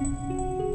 Música